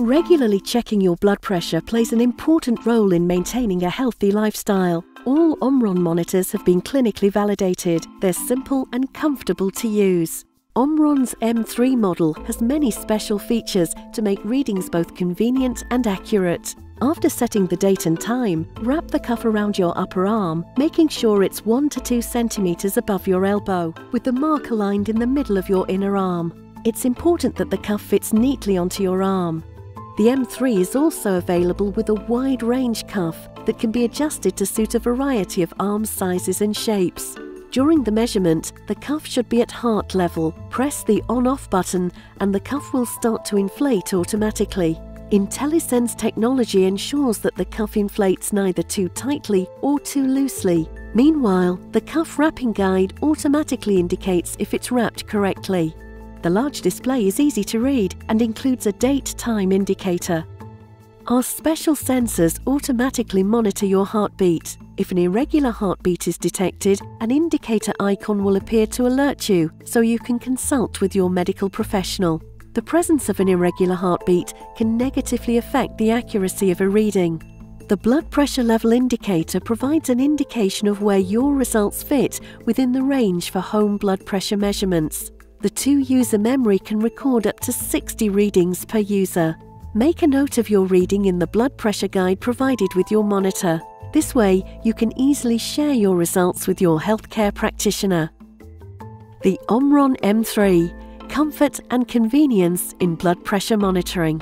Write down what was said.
Regularly checking your blood pressure plays an important role in maintaining a healthy lifestyle. All Omron monitors have been clinically validated. They're simple and comfortable to use. Omron's M3 model has many special features to make readings both convenient and accurate. After setting the date and time, wrap the cuff around your upper arm, making sure it's 1 to 2 centimeters above your elbow, with the mark aligned in the middle of your inner arm. It's important that the cuff fits neatly onto your arm. The M3 is also available with a wide range cuff that can be adjusted to suit a variety of arm sizes and shapes. During the measurement, the cuff should be at heart level. Press the on-off button and the cuff will start to inflate automatically. IntelliSense technology ensures that the cuff inflates neither too tightly or too loosely. Meanwhile, the cuff wrapping guide automatically indicates if it's wrapped correctly. The large display is easy to read and includes a date-time indicator. Our special sensors automatically monitor your heartbeat. If an irregular heartbeat is detected, an indicator icon will appear to alert you so you can consult with your medical professional. The presence of an irregular heartbeat can negatively affect the accuracy of a reading. The blood pressure level indicator provides an indication of where your results fit within the range for home blood pressure measurements. The two-user memory can record up to 60 readings per user. Make a note of your reading in the blood pressure guide provided with your monitor. This way, you can easily share your results with your healthcare practitioner. The Omron M3 Comfort and convenience in blood pressure monitoring.